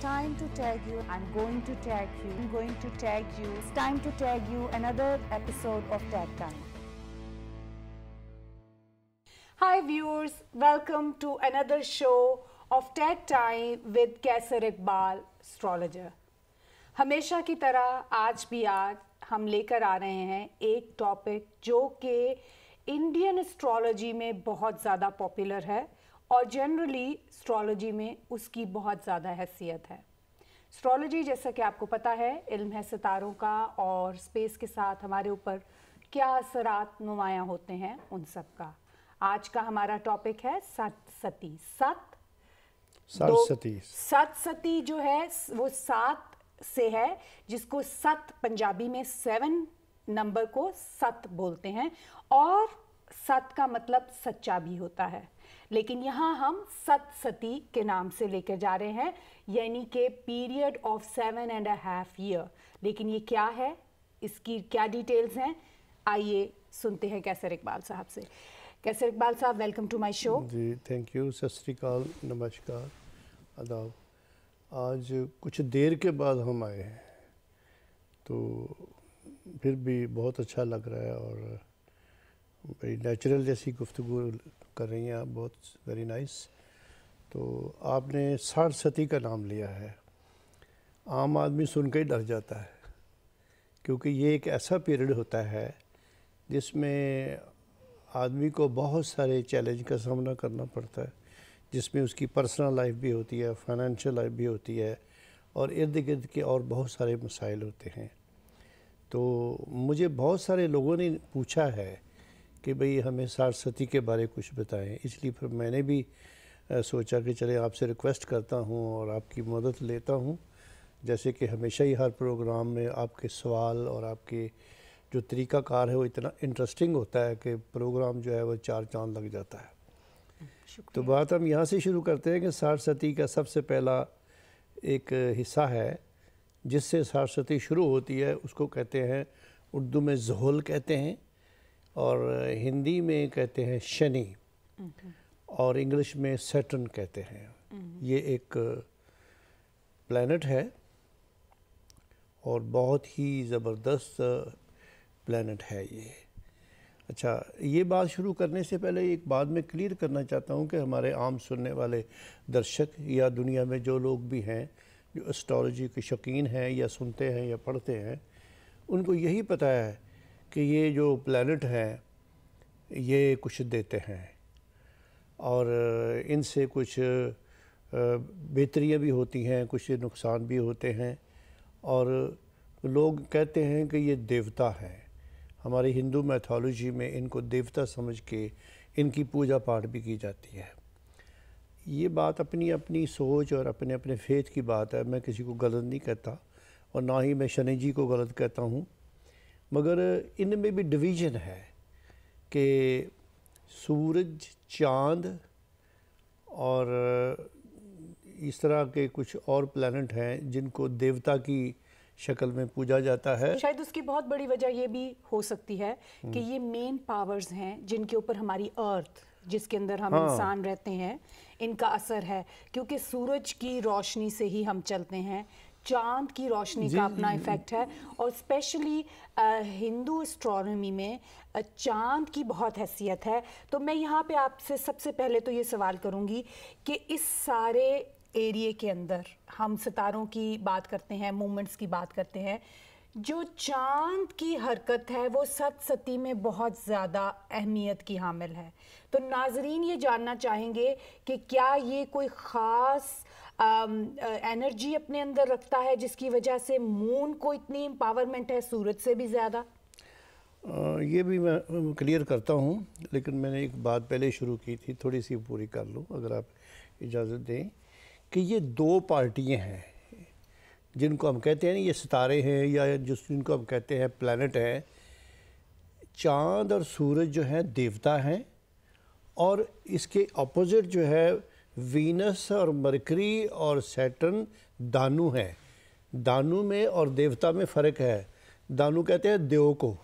time to tag you. I'm going to tag you. I'm going to tag you. It's time to tag you. Another episode of Tag Time. Hi, viewers. Welcome to another show of Tag Time with Kaiser Iqbal, astrologer. ہمیشہ کی طرح آج بھی آج ہم لے کر آ رہے ہیں ایک ٹاپک جو کہ انڈین اسٹرالوجی میں بہت زیادہ پاپولر ہے اور جنرلی اسٹرالوجی میں اس کی بہت زیادہ حیثیت ہے۔ اسٹرالوجی جیسا کہ آپ کو پتا ہے علم ہے ستاروں کا اور اسپیس کے ساتھ ہمارے اوپر کیا اثرات نمایاں ہوتے ہیں ان سب کا۔ آج کا ہمارا ٹاپک ہے ست ستی۔ ست؟ ستی۔ ست ستی جو ہے وہ سات سے ہے جس کو ست پنجابی میں سیون نمبر کو ست بولتے ہیں۔ اور ست کا مطلب سچا بھی ہوتا ہے۔ لیکن یہاں ہم ست ستی کے نام سے لے کے جا رہے ہیں یعنی کہ period of seven and a half year لیکن یہ کیا ہے؟ اس کی کیا ڈیٹیلز ہیں؟ آئیے سنتے ہیں کیسر اقبال صاحب سے۔ کیسر اقبال صاحب welcome to my show G thank you ست کال نمشکار نمسکار۔ اداب آج کچھ دیر کے بعد ہم آئے ہیں۔ تو پھر بھی بہت اچھا لگ رہا ہے اور بڑی نیچرل جیسی گفتگو کر رہی ہیں آپ، بہت ویری نائس تو آپ نے ساڑھ ستی کا نام لیا ہے۔ عام آدمی سن کے ہی ڈر جاتا ہے، کیونکہ یہ ایک ایسا پیریڈ ہوتا ہے جس میں آدمی کو بہت سارے چیلنج کا سامنا کرنا پڑتا ہے، جس میں اس کی پرسنل لائف بھی ہوتی ہے فائنینشیل لائف بھی ہوتی ہے، اور ارد گرد کے اور بہت سارے مسائل ہوتے ہیں۔ تو مجھے بہت سارے لوگوں نے پوچھا ہے کہ بھئی ہمیں سارستی کے بارے کچھ بتائیں۔ اس لیے پھر میں نے بھی سوچا کہ چلے آپ سے ریکویسٹ کرتا ہوں اور آپ کی مدد لیتا ہوں۔ جیسے کہ ہمیشہ ہی ہر پروگرام میں آپ کے سوال اور آپ کے جو طریقہ کار ہے وہ اتنا انٹرسٹنگ ہوتا ہے کہ پروگرام جو ہے وہ چار چاند لگ جاتا ہے۔ تو بات ہم یہاں سے شروع کرتے ہیں کہ سارستی کا سب سے پہلا ایک حصہ ہے۔ جس سے سارسوتی شروع ہوتی ہے اس کو کہتے ہیں اردو میں زہول کہتے ہیں۔ اور ہندی میں کہتے ہیں شنی اور انگلش میں سیٹرن کہتے ہیں۔ mm-hmm. یہ ایک پلینٹ ہے اور بہت ہی زبردست پلینٹ ہے یہ۔ اچھا یہ بات شروع کرنے سے پہلے ایک بات میں کلیئر کرنا چاہتا ہوں کہ ہمارے عام سننے والے درشک یا دنیا میں جو لوگ بھی ہیں جو اسٹرالوجی کے شوقین ہیں یا سنتے ہیں یا پڑھتے ہیں ان کو یہی پتہ ہے کہ یہ جو پلانٹ ہیں، یہ کچھ دیتے ہیں۔ اور ان سے کچھ بہتریاں بھی ہوتی ہیں، کچھ نقصان بھی ہوتے ہیں۔ اور لوگ کہتے ہیں کہ یہ دیوتا ہیں۔ ہماری ہندو میتھالوجی میں ان کو دیوتا سمجھ کے ان کی پوجا پاڑ بھی کی جاتی ہے۔ یہ بات اپنی اپنی سوچ اور اپنے اپنے فیتھ کی بات ہے۔ میں کسی کو غلط نہیں کہتا اور نہ ہی میں شنی جی کو غلط کہتا ہوں۔ مگر ان میں بھی ڈویژن ہے کہ سورج چاند اور اس طرح کے کچھ اور پلانٹ ہیں جن کو دیوتا کی شکل میں پوجا جاتا ہے۔ شاید اس کی بہت بڑی وجہ یہ بھی ہو سکتی ہے کہ یہ مین پاورز ہیں جن کے اوپر ہماری ارتھ جس کے اندر ہم ہاں۔ انسان رہتے ہیں ان کا اثر ہے۔ کیونکہ سورج کی روشنی سے ہی ہم چلتے ہیں۔ چاند کی روشنی جی، کا جی، اپنا جی۔ افیکٹ ہے اور اسپیشلی ہندو اسٹرانومی میں چاند کی بہت حیثیت ہے۔ تو میں یہاں پہ آپ سے سب سے پہلے تو یہ سوال کروں گی کہ اس سارے ایریے کے اندر ہم ستاروں کی بات کرتے ہیں مومنٹس کی بات کرتے ہیں جو چاند کی حرکت ہے وہ ست ستی میں بہت زیادہ اہمیت کی حامل ہے۔ تو ناظرین یہ جاننا چاہیں گے کہ کیا یہ کوئی خاص انرجی اپنے اندر رکھتا ہے، جس کی وجہ سے مون کو اتنی امپاورمنٹ ہے، سورج سے بھی زیادہ۔ یہ بھی میں کلیئر کرتا ہوں، لیکن میں نے ایک بات پہلے شروع کی تھی، تھوڑی سی پوری کر لوں، اگر آپ اجازت دیں کہ یہ دو پارٹیاں ہیں، جن کو ہم کہتے ہیں یہ ستارے ہیں، یا جس جن کو ہم کہتے ہیں پلانٹ ہیں چاند اور سورج جو ہیں دیوتا ہیں، اور اس کے اپوزٹ جو ہے وینس اور مرکری اور سیٹرن دانو ہیں دانو میں اور دیوتا میں فرق ہے۔ دانو کہتے ہیں دیو کو۔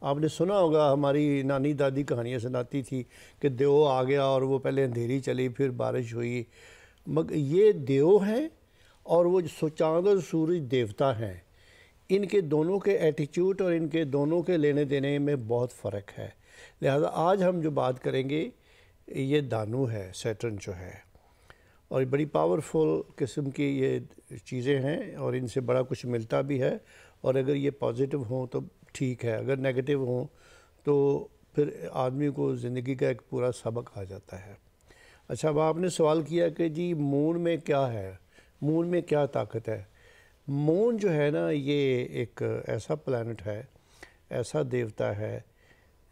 آپ نے سنا ہوگا ہماری نانی دادی کہانیاں سناتی تھی کہ دیو آ گیا اور وہ پہلے اندھیری چلی، پھر بارش ہوئی۔ مگر یہ دیو ہیں اور وہ سچاند اور سورج دیوتا ہیں۔ ان کے دونوں کے ایٹیچیوٹ اور ان کے دونوں کے لینے دینے میں بہت فرق ہے۔ لہذا آج ہم جو بات کریں گے یہ دانو ہے، سیٹرن جو ہے۔ اور بڑی پاورفل قسم کی یہ چیزیں ہیں اور ان سے بڑا کچھ ملتا بھی ہے۔ اور اگر یہ پازیٹیو ہوں تو ٹھیک ہے، اگر نیگیٹو ہوں تو پھر آدمی کو زندگی کا ایک پورا سبق آ جاتا ہے۔ اچھا اب آپ نے سوال کیا کہ جی مون میں کیا ہے؟ مون میں کیا طاقت ہے؟ مون جو ہے نا، یہ ایک ایسا پلانٹ ہے، ایسا دیوتا ہے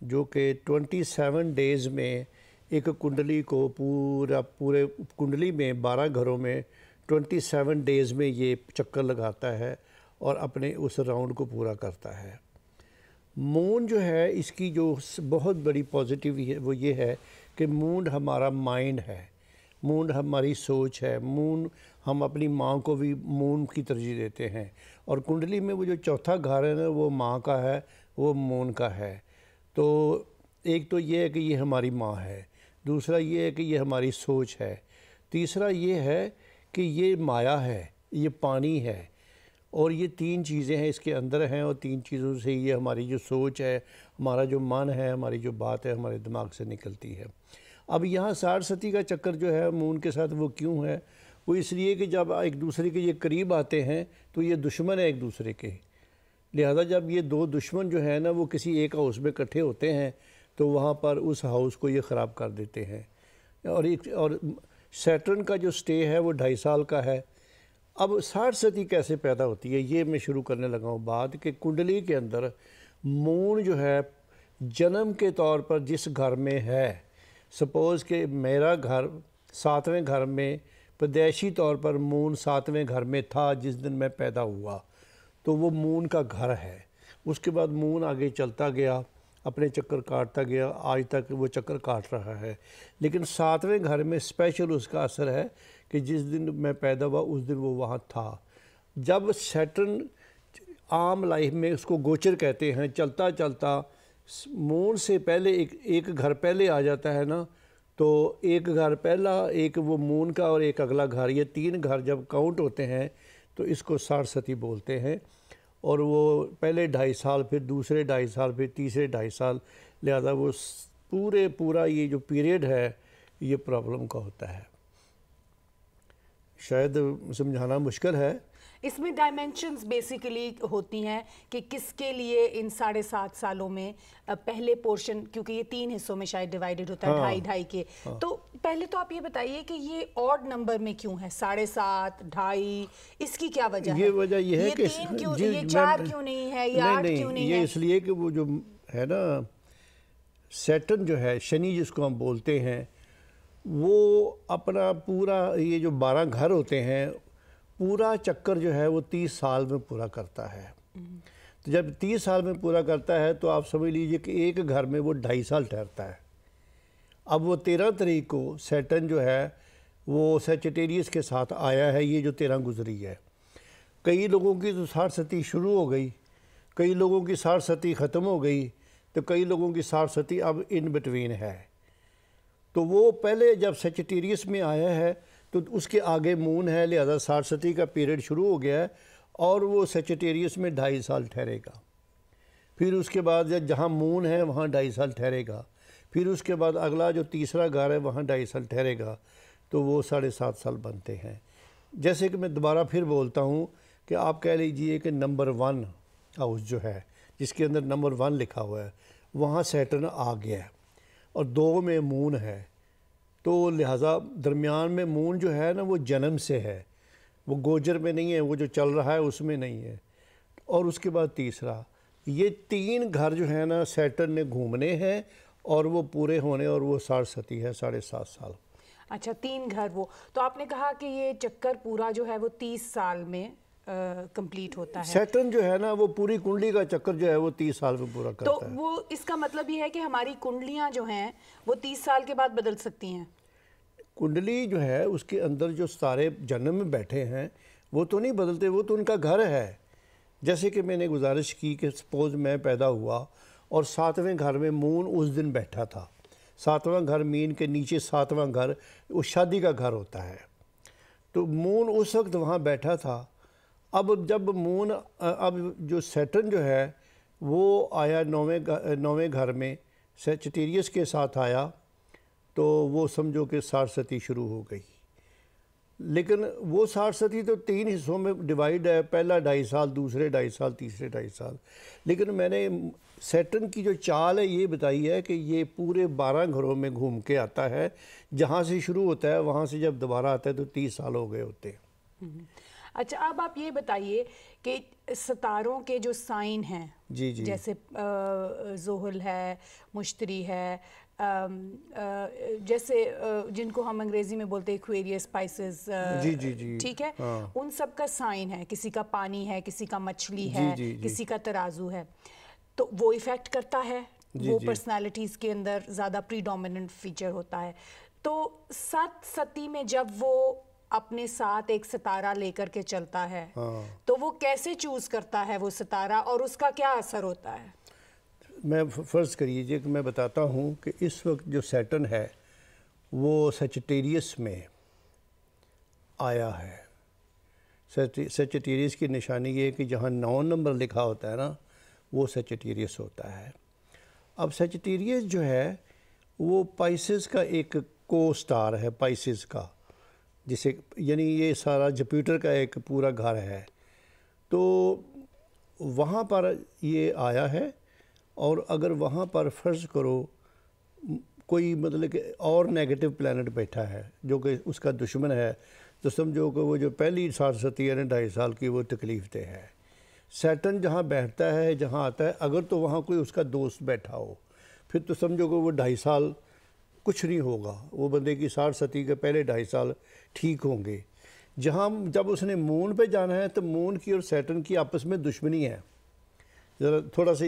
جو کہ ٹونٹی سیون ڈیز میں ایک کنڈلی کو پورا، پورے کنڈلی میں بارہ گھروں میں ٹونٹی سیون ڈیز میں یہ چکر لگاتا ہے اور اپنے اس راؤنڈ کو پورا کرتا ہے۔ مون جو ہے، اس کی جو بہت بڑی پازیٹیو ہے وہ یہ ہے کہ مون ہمارا مائنڈ ہے۔ مون ہماری سوچ ہے۔ مون، ہم اپنی ماں کو بھی مون کی ترجیح دیتے ہیں۔ اور کنڈلی میں وہ جو چوتھا گھر ہے نا، وہ ماں کا ہے، وہ مون کا ہے۔ تو ایک تو یہ ہے کہ یہ ہماری ماں ہے۔ دوسرا یہ ہے کہ یہ ہماری سوچ ہے۔ تیسرا یہ ہے کہ یہ مایا ہے، یہ پانی ہے۔ اور یہ تین چیزیں ہیں اس کے اندر ہیں اور تین چیزوں سے یہ ہماری جو سوچ ہے، ہمارا جو من ہے، ہماری جو بات ہے، ہمارے دماغ سے نکلتی ہے۔ اب یہاں ساٹھ ستی کا چکر جو ہے، مون کے ساتھ وہ کیوں ہے؟ وہ اس لیے کہ جب ایک دوسرے کے یہ قریب آتے ہیں، تو یہ دشمن ہے ایک دوسرے کے۔ لہذا جب یہ دو دشمن جو ہیں نا، وہ کسی ایک ہاؤس میں کٹھے ہوتے ہیں تو وہاں پر اس ہاؤس کو یہ خراب کر دیتے ہیں۔ اور ایک، اور سیٹرن کا جو سٹے ہے وہ ڈھائی سال کا ہے۔ اب ساٹھ ستی کیسے پیدا ہوتی ہے یہ میں شروع کرنے لگا ہوں بات کہ کنڈلی کے اندر مون جو ہے جنم کے طور پر جس گھر میں ہے۔ سپوز کہ میرا گھر ساتویں گھر میں پدیشی طور پر مون ساتویں گھر میں تھا جس دن میں پیدا ہوا۔ تو وہ مون کا گھر ہے۔ اس کے بعد مون آگے چلتا گیا۔ اپنے چکر کاٹتا گیا آج تک وہ چکر کاٹ رہا ہے۔ لیکن ساتویں گھر میں اسپیشل اس کا اثر ہے کہ جس دن میں پیدا ہوا، اس دن وہ وہاں تھا۔ جب سیٹرن عام لائف میں اس کو گوچر کہتے ہیں، چلتا چلتا مون سے پہلے ایک ایک گھر پہلے آ جاتا ہے نا، تو ایک گھر پہلا، ایک وہ مون کا اور ایک اگلا گھر، یہ تین گھر جب کاؤنٹ ہوتے ہیں، تو اس کو ساٹھ ستی بولتے ہیں۔ اور وہ پہلے ڈھائی سال، پھر دوسرے ڈھائی سال، پھر تیسرے ڈھائی سال، لہذا وہ پورے، پورا یہ جو پیریڈ ہے، یہ پرابلم کا ہوتا ہے۔ شاید سمجھانا مشکل ہے اس میں ڈائمینشنز بیسیکلی ہوتی ہیں کہ کس کے لیے ان ساڑھے سات سالوں میں پہلے پورشن کیونکہ یہ تین حصوں میں شاید ڈیوائیڈڈ ہوتا ہے ہاں۔ ڈھائی ڈھائی کے ہاں۔ تو پہلے تو آپ یہ بتائیے کہ یہ آڈ نمبر میں کیوں ہے ساڑھے سات ڈھائی اس کی کیا وجہ ہے یہ وجہ یہ ہے کہ جی، یہ چار کیوں نہیں ہے یہ آٹھ کیوں نہیں ہے یہ اس لیے کہ وہ جو ہے نا سیٹن جو ہے شنی جس کو ہم بولتے ہیں وہ اپنا پورا یہ جو بارہ گھر ہوتے ہیں پورا چکر جو ہے وہ تیس سال میں پورا کرتا ہے۔ تو جب تیس سال میں پورا کرتا ہے تو آپ سمجھ لیجیے کہ ایک گھر میں وہ ڈھائی سال ٹھہرتا ہے۔ اب وہ تیرہ تاریخ کو سیٹن جو ہے وہ سیچیٹیریس کے ساتھ آیا ہے، یہ جو تیرہ گزری ہے۔ کئی لوگوں کی تو ساٹھ ستی شروع ہو گئی، کئی لوگوں کی ساٹھ ستی ختم ہو گئی، تو کئی لوگوں کی ساٹھ ستی اب ان بٹوین ہے۔ تو وہ پہلے جب سیچیٹیریس میں آیا ہے تو اس کے آگے مون ہے، لہذا ساٹھ ستی کا پیریڈ شروع ہو گیا ہے اور وہ سیچیٹیریس میں ڈھائی سال ٹھہرے گا۔ پھر اس کے بعد جہاں مون ہے، وہاں ڈھائی سال ٹھہرے گا۔ پھر اس کے بعد اگلا جو تیسرا گھر ہے، وہاں ڈھائی سال ٹھہرے گا۔ تو وہ ساڑھے سات سال بنتے ہیں۔ جیسے کہ میں دوبارہ پھر بولتا ہوں کہ آپ کہہ لیجیے کہ نمبر ون ہاؤس جو ہے، جس کے اندر نمبر ون لکھا ہوا ہے، وہاں سیٹرن آ گیا ہے اور دو میں مون ہے۔ تو لہٰذا درمیان میں مون جو ہے نا وہ جنم سے ہے۔ وہ گوجر میں نہیں ہے وہ جو چل رہا ہے اس میں نہیں ہے۔ اور اس کے بعد تیسرا یہ تین گھر جو ہے نا سیٹرن نے گھومنے ہیں اور وہ پورے ہونے اور وہ ساٹھ ستی ہے ساڑھے سات سال۔ اچھا تین گھر وہ۔ تو آپ نے کہا کہ یہ چکر پورا جو ہے وہ تیس سال میں کمپلیٹ ہوتا ہے۔ سیٹرن جو ہے نا وہ پوری کنڈلی کا چکر جو ہے وہ تیس سال میں پورا کرتا ہے۔ تو وہ اس کا مطلب یہ ہے کہ ہماری کنڈلیاں جو ہیں وہ تیس سال کے بعد بدل سکتی ہیں۔ کنڈلی جو ہے، اس کے اندر جو ستارے جنم میں بیٹھے ہیں، وہ تو نہیں بدلتے، وہ تو ان کا گھر ہے۔ جیسے کہ میں نے گزارش کی کہ سپوز میں پیدا ہوا اور ساتویں گھر میں مون اس دن بیٹھا تھا۔ ساتواں گھر مین کے نیچے ساتواں گھر، وہ شادی کا گھر ہوتا ہے۔ تو مون اس وقت وہاں بیٹھا تھا۔ اب جب مون، اب جو سیٹن جو ہے، وہ آیا نویں نویں گھر میں۔ سیچٹیریس کے ساتھ آیا۔ تو وہ سمجھو کہ ساٹھ ستی شروع ہو گئی۔ لیکن وہ ساٹھ ستی تو تین حصوں میں ڈیوائیڈ ہے پہلا ڈھائی سال دوسرے ڈھائی سال تیسرے ڈھائی سال۔ لیکن میں نے سیٹن کی جو چال ہے یہ بتائی ہے کہ یہ پورے بارہ گھروں میں گھوم کے آتا ہے۔ جہاں سے شروع ہوتا ہے وہاں سے جب دوبارہ آتا ہے تو تیس سال ہو گئے ہوتے ہیں۔ اچھا اب آپ یہ بتائیے کہ ستاروں کے جو سائن ہیں جی جی۔ جیسے زحل ہے مشتری ہے جیسے جن کو ہم انگریزی میں بولتے ہیں کویریس اسپائسز جی جی جی ٹھیک ہے ہاں۔ ان سب کا سائن ہے کسی کا پانی ہے کسی کا مچھلی ہے۔ کسی کا ترازو ہے تو وہ ایفیکٹ کرتا ہے وہ۔ پرسنالٹیز کے اندر زیادہ پری ڈومیننٹ فیچر ہوتا ہے تو ست ستی میں جب وہ اپنے ساتھ ایک ستارہ لے کر کے چلتا ہے ہاں۔ تو وہ کیسے چوز کرتا ہے وہ ستارہ اور اس کا کیا اثر ہوتا ہے میں فرض کریے جی کہ میں بتاتا ہوں کہ اس وقت جو سیٹن ہے، وہ سیچٹیریس میں آیا ہے۔ سیچٹیریس کی نشانی یہ ہے کہ جہاں نو نمبر لکھا ہوتا ہے نا، وہ سیچٹیریس ہوتا ہے۔ اب سیچٹیریس جو ہے، وہ پائسز کا ایک کو سٹار ہے پائسز کا۔ جسے یعنی یہ سارا جپیوٹر کا ایک پورا گھر ہے۔ تو وہاں پر یہ آیا ہے اور اگر وہاں پر فرض کرو، کوئی مطلب کہ اور نیگیٹو پلانٹ بیٹھا ہے، جو کہ اس کا دشمن ہے، تو سمجھو کہ وہ جو پہلی سال ستی ڈھائی سال کی وہ تکلیف دہ ہے۔ سیٹن جہاں بیٹھتا ہے، جہاں آتا ہے، اگر تو وہاں کوئی اس کا دوست بیٹھا ہو، پھر تو سمجھو کہ وہ ڈھائی سال کچھ نہیں ہوگا۔ وہ بندے کی ساٹھ ستی کے پہلے ڈھائی سال ٹھیک ہوں گے۔ جہاں جب اس نے مون پہ جانا ہے، تو مون کی اور سیٹن کی آپس میں دشمنی ہے۔ ذرا تھوڑا سا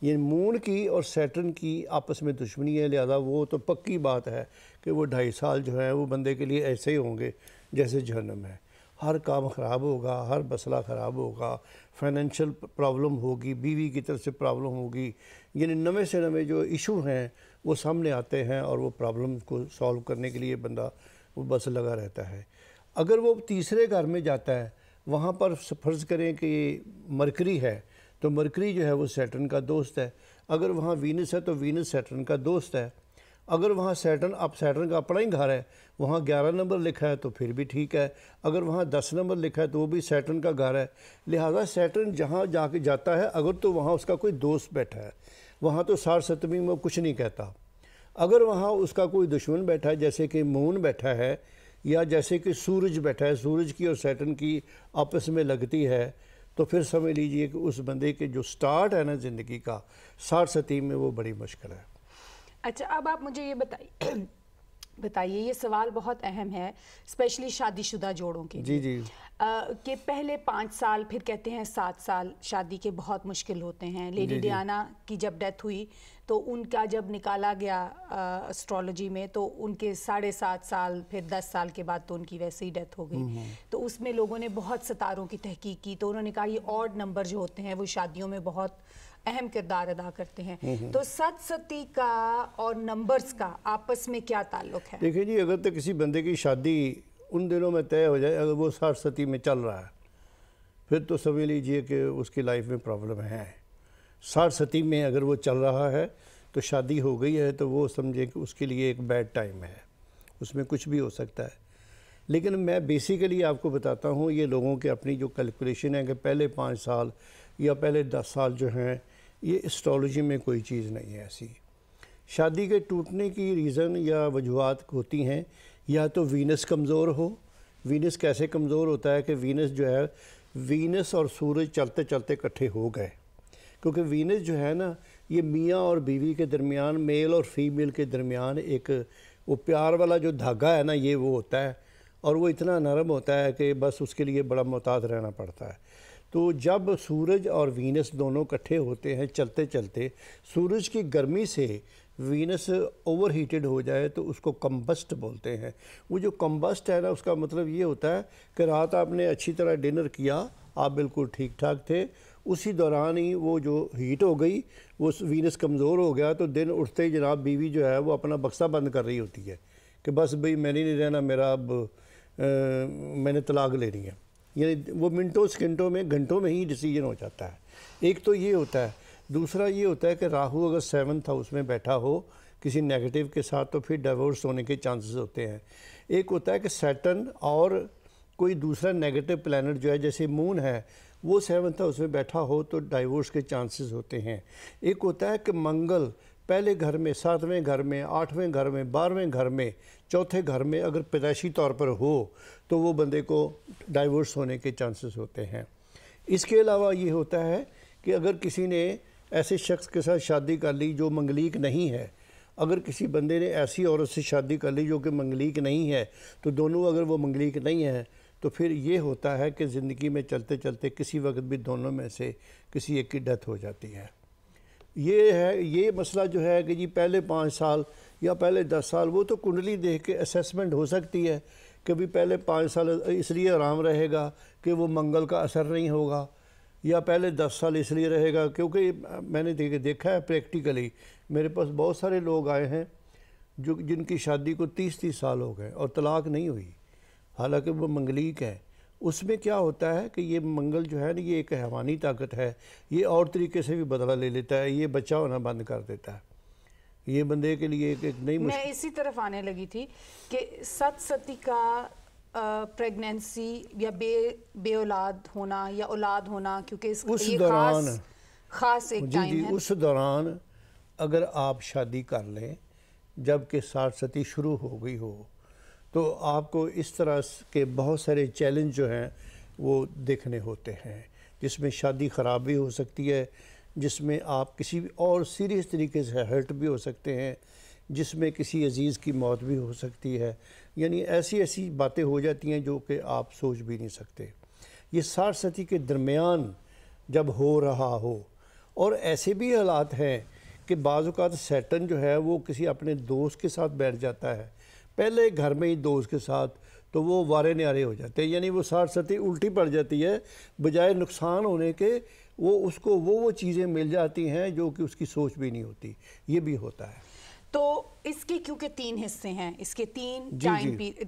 یہ مون کی اور سیٹن کی آپس میں دشمنی ہے، لہذا وہ تو پکی بات ہے کہ وہ ڈھائی سال جو ہیں وہ بندے کے لیے ایسے ہی ہوں گے جیسے جہنم ہے۔ ہر کام خراب ہوگا، ہر مسئلہ خراب ہوگا فائنینشیل پرابلم ہوگی، بیوی کی طرف سے پرابلم ہوگی یعنی نوے سے نوے جو ایشو ہیں وہ سامنے آتے ہیں اور وہ پرابلم کو سالو کرنے کے لیے بندہ وہ بس لگا رہتا ہے۔ اگر وہ تیسرے گھر میں جاتا ہے، وہاں پر فرض کریں کہ مرکری ہے تو مرکری جو ہے وہ سیٹرن کا دوست ہے۔ اگر وہاں وینس ہے تو وینس سیٹرن کا دوست ہے۔ اگر وہاں سیٹرن اب سیٹرن کا اپنا ہی گھر ہے، وہاں گیارہ نمبر لکھا ہے تو پھر بھی ٹھیک ہے۔ اگر وہاں دس نمبر لکھا ہے تو وہ بھی سیٹرن کا گھر ہے۔ لہٰذا سیٹرن جہاں جا کے جاتا ہے، اگر تو وہاں اس کا کوئی دوست بیٹھا ہے۔ وہاں تو سار ستمی میں کچھ نہیں کہتا۔ اگر وہاں اس کا کوئی دشمن بیٹھا ہے، جیسے کہ مون بیٹھا ہے، یا جیسے کہ سورج بیٹھا ہے، سورج کی اور سیٹن کی آپس میں لگتی ہے تو پھر سمجھ لیجیے کہ اس بندے کے جو سٹارٹ ہے نا زندگی کا ساٹھ ستی میں وہ بڑی مشکل ہے۔ اچھا اب آپ مجھے یہ بتائیے بتائیے یہ سوال بہت اہم ہے اسپیشلی شادی شدہ جوڑوں کے جی جی۔ کہ پہلے پانچ سال پھر کہتے ہیں سات سال شادی کے بہت مشکل ہوتے ہیں۔ لیڈی ڈیانا کی جب ڈیتھ ہوئی تو ان کا جب نکالا گیا اسٹرالوجی میں تو ان کے ساڑھے سات سال پھر دس سال کے بعد تو ان کی ویسے ہی ڈیتھ ہو گئی۔ تو اس میں لوگوں نے بہت ستاروں کی تحقیق کی۔ تو انہوں نے کہا یہ آڈ نمبر جو ہوتے ہیں وہ شادیوں میں بہت اہم کردار ادا کرتے ہیں۔ تو ست ستی کا اور نمبرز کا آپس میں کیا تعلق ہے؟ دیکھیں جی اگر تو کسی بندے کی شادی ان دنوں میں طے ہو جائے اگر وہ ساٹھ ستی میں چل رہا ہے پھر تو سمجھ لیجیے کہ اس کی لائف میں پرابلم ہے۔ ساٹھ ستی میں اگر وہ چل رہا ہے تو شادی ہو گئی ہے تو وہ سمجھے کہ اس کے لیے ایک بیڈ ٹائم ہے۔ اس میں کچھ بھی ہو سکتا ہے۔ لیکن میں بیسیکلی آپ کو بتاتا ہوں، یہ لوگوں کے اپنی جو کیلکولیشن ہے کہ پہلے پانچ سال یا پہلے دس سال جو ہیں، یہ اسٹرالوجی میں کوئی چیز نہیں ہے ایسی۔ شادی کے ٹوٹنے کی ریزن یا وجوہات ہوتی ہیں، یا تو وینس کمزور ہو۔ وینس کیسے کمزور ہوتا ہے کہ وینس جو ہے، وینس اور سورج چلتے چلتے کٹھے ہو گئے۔ کیونکہ وینس جو ہے نا، یہ میاں اور بیوی کے درمیان، میل اور فیمیل کے درمیان ایک وہ پیار والا جو دھاگا ہے نا، یہ وہ ہوتا ہے۔ اور وہ اتنا نرم ہوتا ہے کہ بس اس کے لیے بڑا محتاط رہنا پڑتا ہے۔ تو جب سورج اور وینس دونوں کٹھے ہوتے ہیں چلتے چلتے، سورج کی گرمی سے وینس اوور ہیٹڈ ہو جائے تو اس کو کمبسٹ بولتے ہیں۔ وہ جو کمبسٹ ہے نا، اس کا مطلب یہ ہوتا ہے کہ رات آپ نے اچھی طرح ڈنر کیا، آپ بالکل ٹھیک ٹھاک تھے اسی دوران ہی وہ جو ہیٹ ہو گئی، وہ وینس کمزور ہو گیا تو دن اٹھتے ہی جناب بیوی جو ہے وہ اپنا بکسہ بند کر رہی ہوتی ہے کہ بس بھئی میں نہیں رہنا، میرا اب میں نے طلاق لینی ہے۔ یعنی وہ منٹوں، سکنٹوں میں، گھنٹوں میں ہی ڈیسیجن ہو جاتا ہے۔ ایک تو یہ ہوتا ہے۔ دوسرا یہ ہوتا ہے کہ راہو اگر سیونتھ ہاؤس میں بیٹھا ہو کسی نیگیٹو کے ساتھ تو پھر ڈائیورس ہونے کے چانسز ہوتے ہیں۔ ایک ہوتا ہے کہ سیٹن اور کوئی دوسرا نیگیٹو پلانٹ جو ہے، جیسے مون ہے وہ سیونتھ ہاؤس میں بیٹھا ہو تو ڈائیورس کے چانسز ہوتے ہیں۔ ایک ہوتا ہے کہ منگل پہلے گھر میں، ساتویں گھر میں، آٹھویں گھر میں، بارہویں گھر میں، چوتھے گھر میں اگر پیدائشی طور پر ہو تو وہ بندے کو ڈائیورس ہونے کے چانسز ہوتے ہیں۔ اس کے علاوہ یہ ہوتا ہے کہ اگر کسی نے ایسے شخص کے ساتھ شادی کر لی جو منگلیک نہیں ہے، اگر کسی بندے نے ایسی عورت سے شادی کر لی جو کہ منگلیک نہیں ہے، تو دونوں اگر وہ منگلیک نہیں ہیں تو پھر یہ ہوتا ہے کہ زندگی میں چلتے چلتے کسی وقت بھی دونوں میں سے کسی ایک کی ڈیتھ ہو جاتی ہے۔ یہ ہے، یہ مسئلہ جو ہے کہ جی پہلے پانچ سال یا پہلے دس سال وہ تو کنڈلی دیکھ کے اسیسمنٹ ہو سکتی ہے کہ بھی پہلے پانچ سال اس لیے آرام رہے گا کہ وہ منگل کا اثر نہیں ہوگا یا پہلے دس سال اس لیے رہے گا۔ کیونکہ میں نے دیکھا ہے پریکٹیکلی میرے پاس بہت سارے لوگ آئے ہیں جو جن کی شادی کو تیس تیس سال ہو گئے اور طلاق نہیں ہوئی۔ حالانکہ وہ منگلیک ہے اس میں کیا ہوتا ہے کہ یہ منگل جو ہے نا یہ ایک حیوانی طاقت ہے۔ یہ اور طریقے سے بھی بدلہ لے لیتا ہے یہ بچہ ہونا بند کر دیتا ہے۔ یہ بندے کے لیے ایک نئی میں اسی طرف آنے لگی تھی کہ ست ستی کا پریگنینسی یا بے بے اولاد ہونا یا اولاد ہونا کیونکہ اس دوران خاص ایک ٹائم جی جی اس دوران اگر آپ شادی کر لیں جبکہ ساٹھ ستی شروع ہو گئی ہو تو آپ کو اس طرح کے بہت سارے چیلنج جو ہیں وہ دیکھنے ہوتے ہیں۔ جس میں شادی خراب بھی ہو سکتی ہے، جس میں آپ کسی اور سیریس طریقے سے ہرٹ بھی ہو سکتے ہیں، جس میں کسی عزیز کی موت بھی ہو سکتی ہے۔ یعنی ایسی ایسی باتیں ہو جاتی ہیں جو کہ آپ سوچ بھی نہیں سکتے۔ یہ ساٹھ ستی کے درمیان جب ہو رہا ہو، اور ایسے بھی حالات ہیں کہ بعض اوقات سیٹن جو ہے وہ کسی اپنے دوست کے ساتھ بیٹھ جاتا ہے۔ پہلے گھر میں ہی دوست کے ساتھ تو وہ وارے نیارے ہو جاتے ہیں یعنی وہ ساٹھ ستی الٹی پڑ جاتی ہے بجائے نقصان ہونے کے وہ اس کو وہ وہ چیزیں مل جاتی ہیں جو کہ اس کی سوچ بھی نہیں ہوتی۔ یہ بھی ہوتا ہے۔ تو اس کے کیونکہ تین حصے ہیں اس کے تین ٹائم جی، جی۔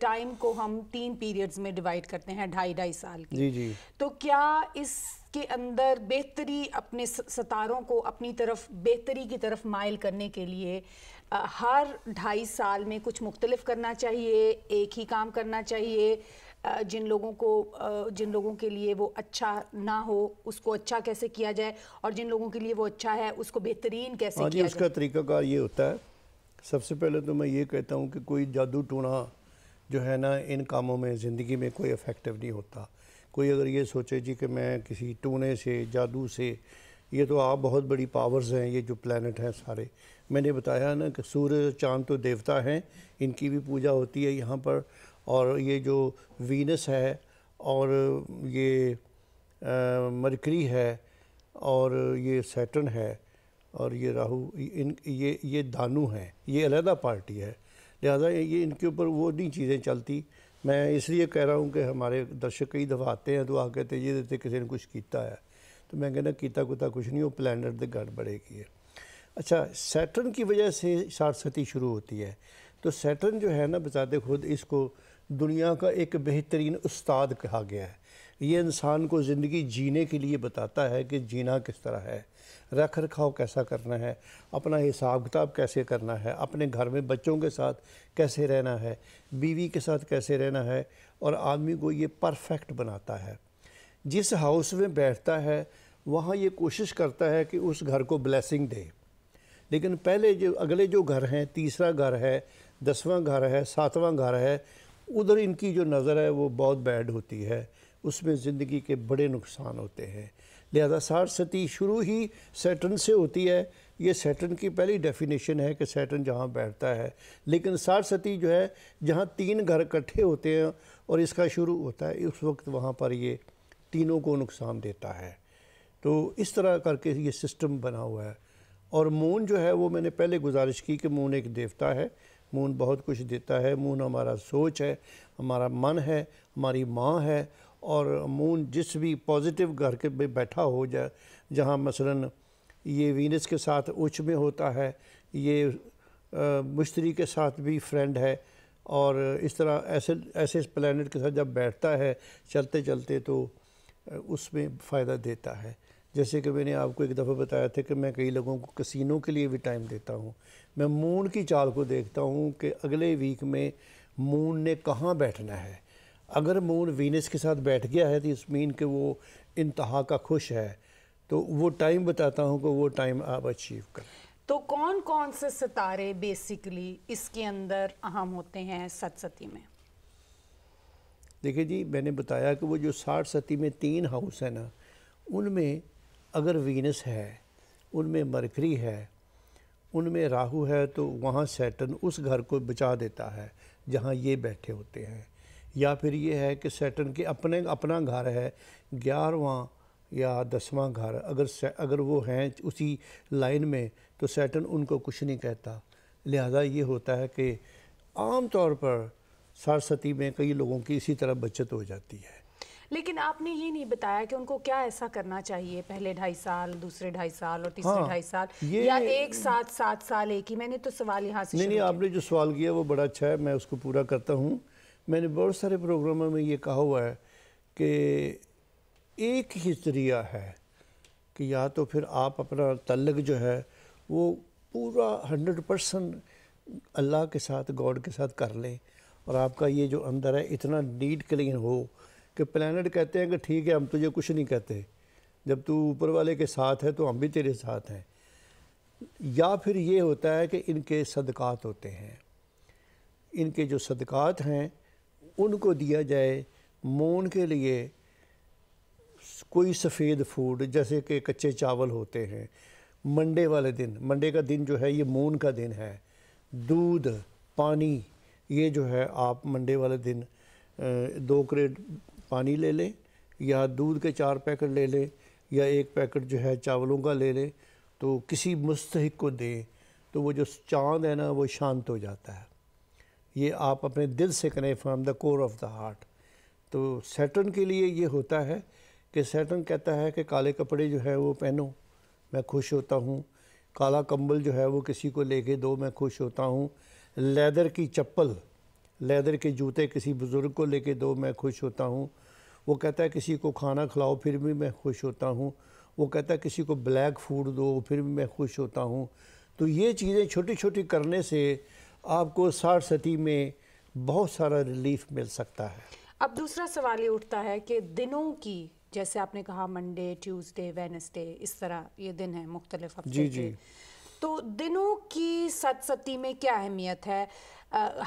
ٹائم کو ہم تین پیریڈز میں ڈیوائیڈ کرتے ہیں ڈھائی ڈھائی سال کی جی جی۔ تو کیا اس کے اندر بہتری اپنے ستاروں کو اپنی طرف بہتری کی طرف مائل کرنے کے لیے ہر ڈھائی سال میں کچھ مختلف کرنا چاہیے ایک ہی کام کرنا چاہیے جن لوگوں کو جن لوگوں کے لیے وہ اچھا نہ ہو اس کو اچھا کیسے کیا جائے اور جن لوگوں کے لیے وہ اچھا ہے اس کو بہترین کیسے ہاں جی، کیا جائے؟ اس کا طریقہ کار یہ ہوتا ہے سب سے پہلے تو میں یہ کہتا ہوں کہ کوئی جادو ٹونا جو ہے نا ان کاموں میں زندگی میں کوئی افیکٹو نہیں ہوتا۔ کوئی اگر یہ سوچے جی کہ میں کسی ٹونے سے جادو سے یہ تو آپ بہت بڑی پاورز ہیں یہ جو پلانٹ ہیں سارے۔ میں نے بتایا نا کہ سورج چاند تو دیوتا ہیں، ان کی بھی پوجا ہوتی ہے یہاں پر، اور یہ جو وینس ہے، اور یہ مرکری ہے، اور یہ سیٹن ہے، اور یہ راہو، ان، یہ یہ دانو ہیں، یہ علیحدہ پارٹی ہے۔ لہذا یہ ان کے اوپر وہ نہیں چیزیں چلتی۔ میں اس لیے کہہ رہا ہوں کہ ہمارے درشک کئی دفعہ آتے ہیں تو آ کہتے یہ دیتے کسی نے کچھ کیتا ہے۔ تو میں کہنا، کیتا کتا کچھ نہیں، وہ پلانٹ دے گڑ بڑے کی ہے۔ اچھا سیٹرن کی وجہ سے ساٹھ ستی شروع ہوتی ہے۔ تو سیٹرن جو ہے نا بتاتے خود اس کو دنیا کا ایک بہترین استاد کہا گیا ہے۔ یہ انسان کو زندگی جینے کے لیے بتاتا ہے کہ جینا کس طرح ہے، رکھ رکھاؤ کیسا کرنا ہے، اپنا حساب کتاب کیسے کرنا ہے، اپنے گھر میں بچوں کے ساتھ کیسے رہنا ہے، بیوی کے ساتھ کیسے رہنا ہے، اور آدمی کو یہ پرفیکٹ بناتا ہے۔ جس ہاؤس میں بیٹھتا ہے، وہاں یہ کوشش کرتا ہے کہ اس گھر کو بلیسنگ دے۔ لیکن پہلے جو اگلے جو گھر ہیں، تیسرا گھر ہے، دسواں گھر ہے، ساتواں گھر ہے، ادھر ان کی جو نظر ہے وہ بہت بیڈ ہوتی ہے۔ اس میں زندگی کے بڑے نقصان ہوتے ہیں۔ لہذا ساٹھ ستی شروع ہی سیٹن سے ہوتی ہے۔ یہ سیٹن کی پہلی ڈیفینیشن ہے کہ سیٹن جہاں بیٹھتا ہے۔ لیکن ساٹھ ستی جو ہے، جہاں تین گھر اکٹھے ہوتے ہیں اور اس کا شروع ہوتا ہے، اس وقت وہاں پر یہ تینوں کو نقصان دیتا ہے۔ تو اس طرح کر کے یہ سسٹم بنا ہوا ہے۔ اور مون جو ہے وہ میں نے پہلے گزارش کی کہ مون ایک دیوتا ہے۔ مون بہت کچھ دیتا ہے۔ مون ہمارا سوچ ہے، ہمارا من ہے، ہماری ماں ہے۔ اور مون جس بھی پازیٹیو گھر کے میں بیٹھا ہو جائے جہاں مثلا یہ وینس کے ساتھ اچ میں ہوتا ہے، یہ مشتری کے ساتھ بھی فرینڈ ہے۔ اور اس طرح ایسے ایسے پلانٹ کے ساتھ جب بیٹھتا ہے، چلتے چلتے تو اس میں فائدہ دیتا ہے۔ جیسے کہ میں نے آپ کو ایک دفعہ بتایا تھا کہ میں کئی لوگوں کو کسینوں کے لیے بھی ٹائم دیتا ہوں۔ میں مون کی چال کو دیکھتا ہوں کہ اگلے ویک میں مون نے کہاں بیٹھنا ہے۔ اگر مون وینس کے ساتھ بیٹھ گیا ہے تو اس مین کہ وہ انتہا کا خوش ہے۔ تو وہ ٹائم بتاتا ہوں کہ وہ ٹائم آپ اچیو کریں۔ تو کون کون سے ستارے بیسیکلی اس کے اندر اہم ہوتے ہیں ست ستی میں؟ دیکھیں جی میں نے بتایا کہ وہ جو ساٹھ ستی میں تین ہاؤس ہیں نا ان میں اگر وینس ہے، ان میں مرکری ہے، ان میں راہو ہے، تو وہاں سیٹن اس گھر کو بچا دیتا ہے جہاں یہ بیٹھے ہوتے ہیں۔ یا پھر یہ ہے کہ سیٹن کے اپنے اپنا گھر ہے، گیارہواں یا دسواں گھر۔ اگر اگر وہ ہیں اسی لائن میں، تو سیٹن ان کو کچھ نہیں کہتا۔ لہذا یہ ہوتا ہے کہ عام طور پر سارستی میں کئی لوگوں کی اسی طرح بچت ہو جاتی ہے۔ لیکن آپ نے یہ نہیں بتایا کہ ان کو کیا ایسا کرنا چاہیے پہلے ڈھائی سال دوسرے ڈھائی سال اور تیسرے ہاں، ڈھائی سال یا ایک ساتھ سات سال ایک ہی؟ میں نے تو سوال یہاں سے نہیں نہیں آپ نے جو سوال کیا وہ بڑا اچھا ہے میں اس کو پورا کرتا ہوں۔ میں نے بہت سارے پروگراموں میں یہ کہا ہوا ہے کہ ایک ہی ذریعہ ہے کہ یا تو پھر آپ اپنا تعلق جو ہے وہ پورا ہنڈریڈ پرسن اللہ کے ساتھ گاڈ کے ساتھ کر لیں اور آپ کا یہ جو اندر ہے اتنا نیٹ کلین ہو کہ پلانٹ کہتے ہیں کہ ٹھیک ہے، ہم تجھے کچھ نہیں کہتے۔ جب تو اوپر والے کے ساتھ ہے تو ہم بھی تیرے ساتھ ہیں۔ یا پھر یہ ہوتا ہے کہ ان کے صدقات ہوتے ہیں۔ ان کے جو صدقات ہیں، ان کو دیا جائے مون کے لیے کوئی سفید فوڈ، جیسے کہ کچے چاول ہوتے ہیں۔ منڈے والے دن، منڈے کا دن جو ہے، یہ مون کا دن ہے۔ دودھ، پانی، یہ جو ہے، آپ منڈے والے دن دو کریٹ پانی لے لیں، یا دودھ کے چار پیکٹ لے لیں، یا ایک پیکٹ جو ہے چاولوں کا لے لیں، تو کسی مستحق کو دیں تو وہ جو چاند ہے نا، وہ شانت ہو جاتا ہے۔ یہ آپ اپنے دل سے کریں from the core of the heart تو سیٹرن کے لیے یہ ہوتا ہے کہ سیٹرن کہتا ہے کہ کالے کپڑے جو ہے وہ پہنو، میں خوش ہوتا ہوں۔ کالا کمبل جو ہے وہ کسی کو لے کے دو، میں خوش ہوتا ہوں۔ لیدر کی چپل لیدر کے جوتے کسی بزرگ کو لے کے دو میں خوش ہوتا ہوں۔ وہ کہتا ہے کسی کو کھانا کھلاؤ پھر بھی میں خوش ہوتا ہوں۔ وہ کہتا ہے کسی کو بلیک فوڈ دو پھر بھی میں خوش ہوتا ہوں۔ تو یہ چیزیں چھوٹی چھوٹی کرنے سے آپ کو ساٹھ ستی میں بہت سارا ریلیف مل سکتا ہے۔ اب دوسرا سوال یہ اٹھتا ہے کہ دنوں کی جیسے آپ نے کہا منڈے ٹیوزڈے وینسڈے اس طرح یہ دن ہیں مختلف جی جی۔ تو دنوں کی ست ستی میں کیا اہمیت ہے؟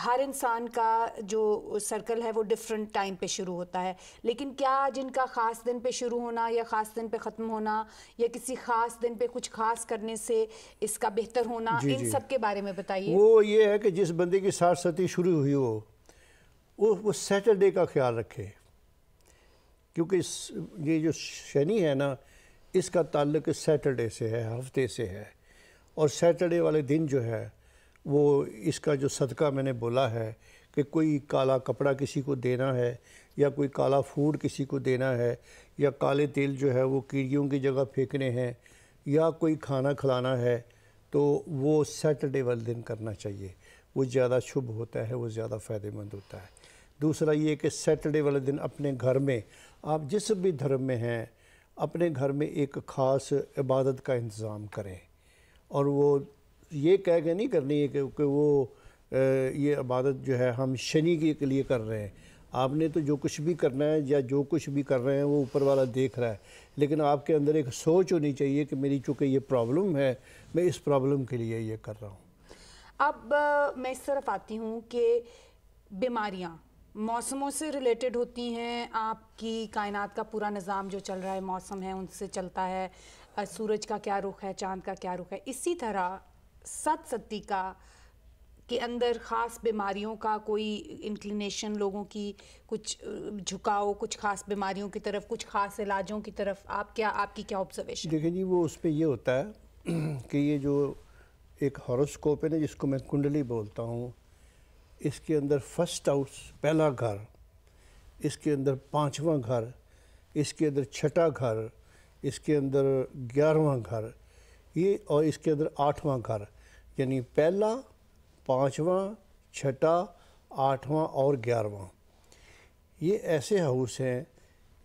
ہر انسان کا جو سرکل ہے وہ ڈیفرنٹ ٹائم پہ شروع ہوتا ہے۔ لیکن کیا جن کا خاص دن پہ شروع ہونا یا خاص دن پہ ختم ہونا یا کسی خاص دن پہ کچھ خاص کرنے سے اس کا بہتر ہونا جی، ان جی۔ سب کے بارے میں بتائیے۔ وہ یہ ہے کہ جس بندے کی ساٹھ ستی شروع ہوئی ہو وہ سیٹرڈے کا خیال رکھے۔ کیونکہ یہ جو شنی ہے نا اس کا تعلق سیٹرڈے سے ہے ہفتے سے ہے۔ اور سیٹرڈے والے دن جو ہے وہ اس کا جو صدقہ میں نے بولا ہے کہ کوئی کالا کپڑا کسی کو دینا ہے یا کوئی کالا فوڈ کسی کو دینا ہے یا کالے تیل جو ہے وہ کیڑیوں کی جگہ پھینکنے ہیں یا کوئی کھانا کھلانا ہے، تو وہ سیٹرڈے والے دن کرنا چاہیے۔ وہ زیادہ شبھ ہوتا ہے، وہ زیادہ فائدہ مند ہوتا ہے۔ دوسرا یہ کہ سیٹرڈے والے دن اپنے گھر میں، آپ جس بھی دھرم میں ہیں، اپنے گھر میں ایک خاص عبادت کا انتظام کریں۔ اور وہ یہ کہہ کے نہیں کرنی ہے کہ وہ یہ عبادت جو ہے ہم شنی کے لیے کر رہے ہیں۔ آپ نے تو جو کچھ بھی کرنا ہے یا جو کچھ بھی کر رہے ہیں وہ اوپر والا دیکھ رہا ہے۔ لیکن آپ کے اندر ایک سوچ ہونی چاہیے کہ میری چونکہ یہ پرابلم ہے، میں اس پرابلم کے لیے یہ کر رہا ہوں۔ اب میں اس طرف آتی ہوں کہ بیماریاں موسموں سے ریلیٹڈ ہوتی ہیں۔ آپ کی کائنات کا پورا نظام جو چل رہا ہے، موسم ہے، ان سے چلتا ہے۔ سورج کا کیا رخ ہے، چاند کا کیا رخ ہے؟ اسی طرح ست ستی کا کے اندر خاص بیماریوں کا کوئی انکلینیشن لوگوں کی کچھ جھکاؤ، کچھ خاص بیماریوں کی طرف، کچھ خاص علاجوں کی طرف آپ کیا، آپ کی کیا آبزرویشن دیکھیں جی وہ اس پہ یہ ہوتا ہے کہ یہ جو ایک ہاروسکوپ ہے نا، جس کو میں کنڈلی بولتا ہوں، اس کے اندر فرسٹ ہاؤس پہلا گھر، اس کے اندر پانچواں گھر، اس کے اندر چھٹا گھر، اس کے اندر گیارہواں گھر، یہ اور اس کے اندر آٹھواں گھر۔ یعنی پہلا، پانچواں، چھٹا، آٹھواں اور گیارہواں۔ یہ ایسے ہاؤس ہیں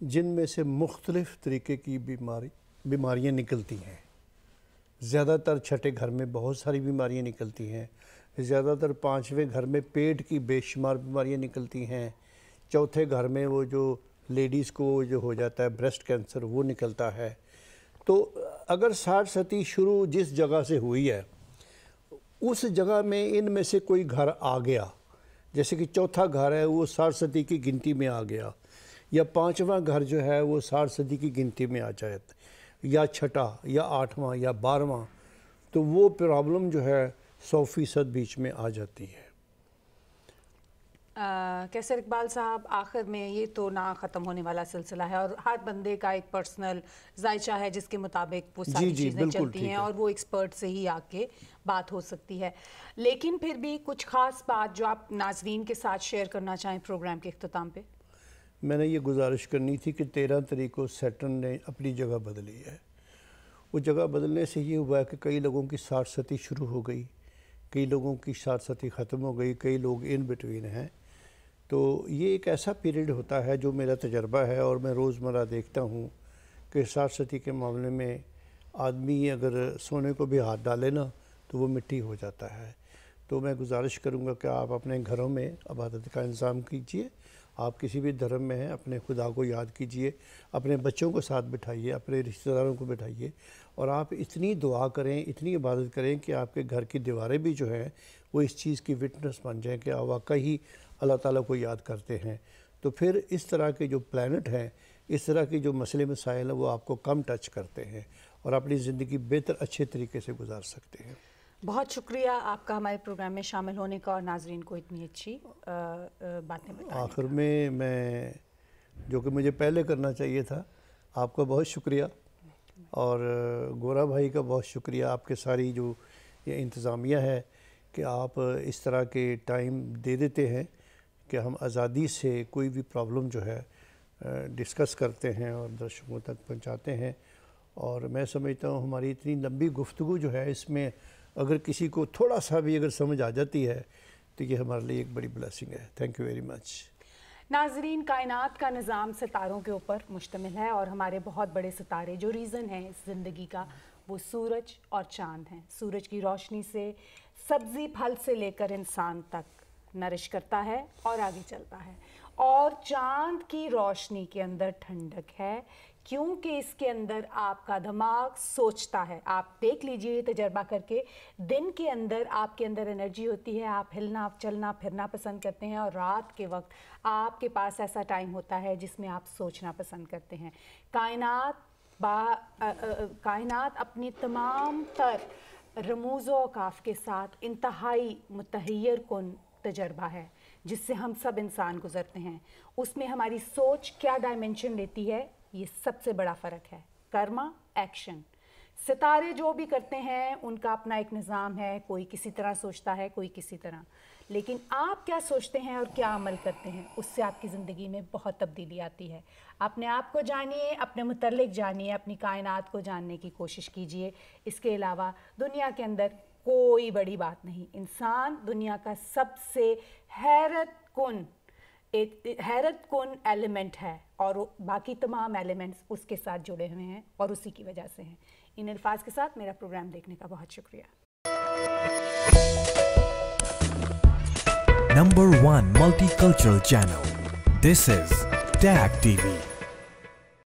جن میں سے مختلف طریقے کی بیماری، بیماریاں نکلتی ہیں۔ زیادہ تر چھٹے گھر میں بہت ساری بیماریاں نکلتی ہیں۔ زیادہ تر پانچویں گھر میں پیٹ کی بے شمار بیماریاں نکلتی ہیں۔ چوتھے گھر میں وہ جو لیڈیز کو جو ہو جاتا ہے، بریسٹ کینسر، وہ نکلتا ہے۔ تو اگر ساٹھ ستی شروع جس جگہ سے ہوئی ہے اس جگہ میں ان میں سے کوئی گھر آ گیا۔ جیسے کہ چوتھا گھر ہے، وہ سارسدی کی گنتی میں آ گیا۔ یا پانچواں گھر جو ہے، وہ سارسدی صدی کی گنتی میں آ جائے۔ یا چھٹا، یا آٹھواں، یا بارہواں، تو وہ پرابلم جو ہے، سو فیصد بیچ میں آ جاتی ہے۔ کیسر اقبال صاحب آخر میں یہ تو نہ ختم ہونے والا سلسلہ ہے اور ہر بندے کا ایک پرسنل ذائچہ ہے جس کے مطابق وہ ساری جی، جی، چیزیں چلتی ہیں اور وہ ایکسپرٹ سے ہی آ کے بات ہو سکتی ہے۔ لیکن پھر بھی کچھ خاص بات جو آپ ناظرین کے ساتھ شیئر کرنا چاہیں پروگرام کے اختتام پہ۔ میں نے یہ گزارش کرنی تھی کہ تیرہ طریقوں سیٹن نے اپنی جگہ بدلی ہے۔ وہ جگہ بدلنے سے یہ ہوا ہے کہ کئی لوگوں کی ساٹھ ستی شروع ہو گئی کئی لوگوں کی ساٹھ ستی ختم ہو گئی کئی لوگ ان بٹوین ہیں۔ تو یہ ایک ایسا پیریڈ ہوتا ہے جو میرا تجربہ ہے اور میں روزمرہ دیکھتا ہوں کہ ساٹھ ستی کے معاملے میں آدمی اگر سونے کو بھی ہاتھ ڈالے نا تو وہ مٹی ہو جاتا ہے۔ تو میں گزارش کروں گا کہ آپ اپنے گھروں میں عبادت کا انتظام کیجیے۔ آپ کسی بھی دھرم میں ہیں، اپنے خدا کو یاد کیجیے، اپنے بچوں کو ساتھ بٹھائیے، اپنے رشتہ داروں کو بٹھائیے۔ اور آپ اتنی دعا کریں، اتنی عبادت کریں کہ آپ کے گھر کی دیواریں بھی جو ہیں وہ اس چیز کی وٹنس بن جائیں کہ واقعی اللہ تعالیٰ کو یاد کرتے ہیں۔ تو پھر اس طرح کے جو پلانٹ ہیں اس طرح کی جو مسئلے مسائل ہیں وہ آپ کو کم ٹچ کرتے ہیں اور اپنی زندگی بہتر اچھے طریقے سے گزار سکتے ہیں۔ بہت شکریہ آپ کا ہمارے پروگرام میں شامل ہونے کا اور ناظرین کو اتنی اچھی باتیں آخر میں میں جو کہ مجھے پہلے کرنا چاہیے تھا آپ کا بہت شکریہ۔ اور گورا بھائی کا بہت شکریہ۔ آپ کے ساری جو یہ انتظامیہ ہے کہ آپ اس طرح کے ٹائم دے دیتے ہیں۔ کہ ہم آزادی سے کوئی بھی پرابلم جو ہے ڈسکس کرتے ہیں اور درشکوں تک پہنچاتے ہیں۔ اور میں سمجھتا ہوں ہماری اتنی لمبی گفتگو جو ہے، اس میں اگر کسی کو تھوڑا سا بھی اگر سمجھ آ جاتی ہے، تو یہ ہمارے لیے ایک بڑی بلیسنگ ہے۔ تھینک یو ویری مچ ناظرین، کائنات کا نظام ستاروں کے اوپر مشتمل ہے اور ہمارے بہت بڑے ستارے جو ریزن ہیں اس زندگی کا، وہ سورج اور چاند ہیں۔ سورج کی روشنی سے سبزی پھل سے لے کر انسان تک نرش کرتا ہے اور آگے چلتا ہے۔ اور چاند کی روشنی کے اندر ٹھنڈک ہے، کیونکہ اس کے اندر آپ کا دماغ سوچتا ہے۔ آپ دیکھ لیجیے تجربہ کر کے، دن کے اندر آپ کے اندر انرجی ہوتی ہے، آپ ہلنا چلنا، پھرنا پسند کرتے ہیں اور رات کے وقت آپ کے پاس ایسا ٹائم ہوتا ہے جس میں آپ سوچنا پسند کرتے ہیں۔ کائنات با کائنات اپنی تمام تر رموز و اوقاف کے ساتھ انتہائی متحیر کن تجربہ ہے، جس سے ہم سب انسان گزرتے ہیں۔ اس میں ہماری سوچ کیا ڈائمنشن لیتی ہے، یہ سب سے بڑا فرق ہے۔ کرما ایکشن ستارے جو بھی کرتے ہیں، ان کا اپنا ایک نظام ہے، کوئی کسی طرح سوچتا ہے، کوئی کسی طرح۔ لیکن آپ کیا سوچتے ہیں اور کیا عمل کرتے ہیں، اس سے آپ کی زندگی میں بہت تبدیلی آتی ہے۔ اپنے آپ کو جانیے، اپنے متعلق جانیے، اپنی کائنات کو جاننے کی کوشش کیجیے اس کے علاوہ دنیا کے اندر کوئی بڑی بات نہیں۔ انسان دنیا کا سب سے حیرت کن حیرت کن ایلیمنٹ ہے اور باقی تمام ایلیمنٹس اس کے ساتھ جڑے ہوئے ہیں اور اسی کی وجہ سے ہیں۔ ان الفاظ کے ساتھ میرا پروگرام دیکھنے کا بہت شکریہ۔ Number one multi cultural channel this is tag T V